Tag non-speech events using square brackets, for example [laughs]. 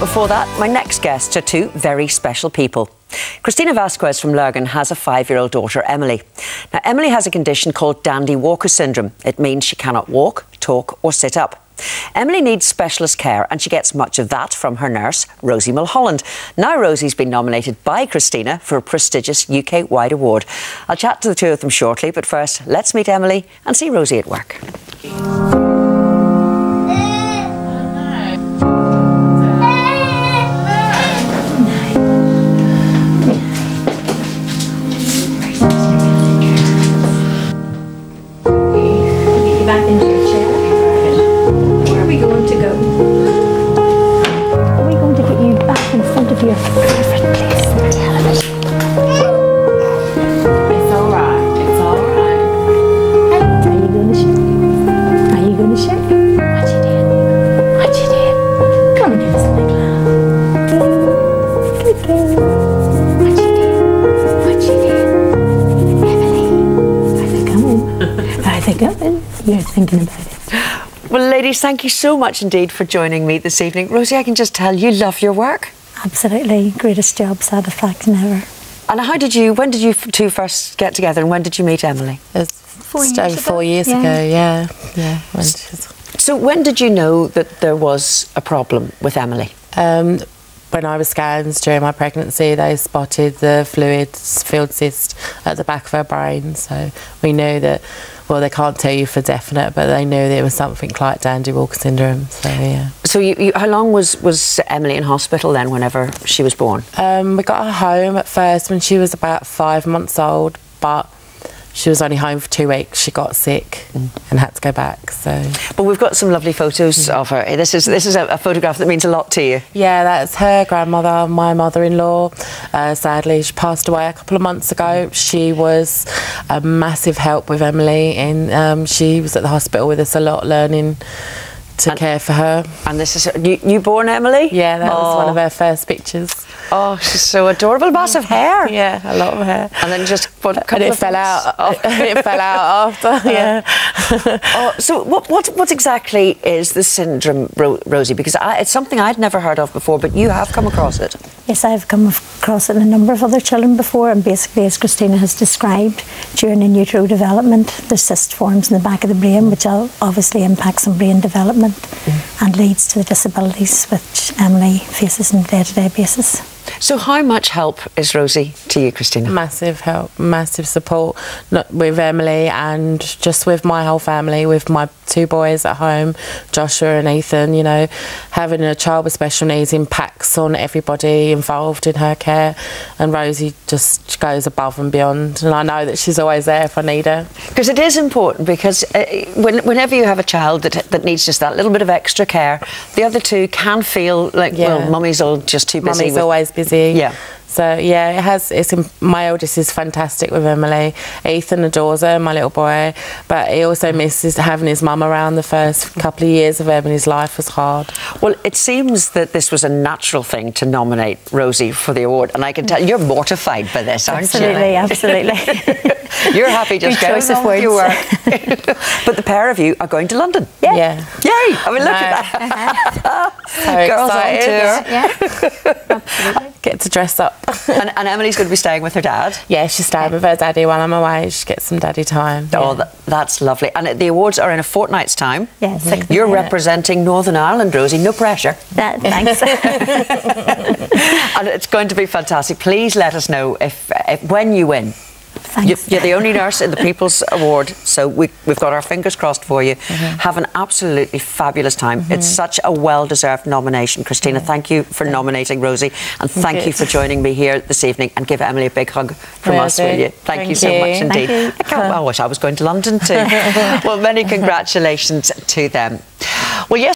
before that, my next guests are two very special people. Christina Vasquez from Lurgan has a five year old daughter, Emily. Now, Emily has a condition called Dandy Walker syndrome. It means she cannot walk, talk, or sit up. Emily needs specialist care and she gets much of that from her nurse, Rosie Mulholland. Now, Rosie's been nominated by Christina for a prestigious UK wide award. I'll chat to the two of them shortly, but first, let's meet Emily and see Rosie at work. Coming? Are they coming? You're thinking about it. Well, ladies, thank you so much indeed for joining me this evening. Rosie, I can just tell you love your work. Absolutely. Greatest job satisfaction ever. And how did you, when did you two first get together and when did you meet Emily? It's Four years over ago? four years Yeah. ago, yeah. Yeah. when So, when did you know that there was a problem with Emily? Um, when I was scans during my pregnancy, they spotted the fluid filled cyst at the back of her brain. So we knew that, well, they can't tell you for definite, but they knew there was something like Dandy Walker syndrome. So, yeah. So, you, you, how long was, was Emily in hospital then whenever she was born? Um, we got her home at first when she was about five months old, but she was only home for two weeks. She got sick and had to go back. So, But we've got some lovely photos of her. This is, this is a, a photograph that means a lot to you. Yeah, that's her grandmother, my mother-in-law. Uh, sadly, she passed away a couple of months ago. She was a massive help with Emily, and um, she was at the hospital with us a lot, learning to And- care for her. And this is her, new, newborn Emily? Yeah, that was one of her first pictures. Oh, she's so adorable. Massive hair. Yeah, a lot of hair. And then just what, a And couple it of fell months out. of- [laughs] it fell out after. [laughs] Yeah. Oh, so what, what, what exactly is the syndrome, Ro- Rosie? Because I, it's something I'd never heard of before, but you have come across it. Yes, I've come across it in a number of other children before, and basically, as Christina has described, during in utero development, the cyst forms in the back of the brain, which obviously impacts on brain development mm. and leads to the disabilities which Emily faces on a day to day basis. So how much help is Rosie to you, Christina? massive help, massive support with Emily and just with my whole family, with my two boys at home, Joshua and Ethan. You know, having a child with special needs impacts on everybody involved in her care, and Rosie just goes above and beyond. And I know that she's always there if I need her. Because it is important because uh, when, whenever you have a child that, that needs just that little bit of extra care, the other two can feel like, Yeah. well, mummy's all just too busy. Mummy's always busy. Yeah. So yeah, it has. It's my oldest is fantastic with Emily. Ethan adores her, my little boy, but he also misses having his mum around. The first couple of years of Emily's life was hard. Well, it seems that this was a natural thing to nominate Rosie for the award, and I can tell you're mortified by this, aren't Absolutely, you? absolutely. absolutely. [laughs] You're happy [laughs] just Good going choice of on with your work. [laughs] [laughs] but the pair of you are going to London. Yeah. Yeah. Yay! I mean, look No. at that. Uh-huh. [laughs] So Girls on excited. tour. yeah, [laughs] Get to dress up. And, and Emily's going to be staying with her dad. yeah, she's staying with her daddy while I'm away. She gets some daddy time. Oh, that, that's lovely. And the awards are in a fortnight's time. Yeah, six You're minutes. representing Northern Ireland, Rosie. No pressure. that, thanks. and it's going to be fantastic. Please let us know if, if when you win. Thanks. you're the only nurse in the People's [laughs] Award, so we, we've got our fingers crossed for you. Mm-hmm. Have an absolutely fabulous time. It's mm-hmm. such a well deserved nomination. Christina, mm-hmm. thank you for nominating Rosie, and thank you for joining me here this evening. And give Emily a big hug from Will us, will you? Thank, you so you. much indeed. I, can't, I wish I was going to London too. [laughs] well, many congratulations to them. Well, yes.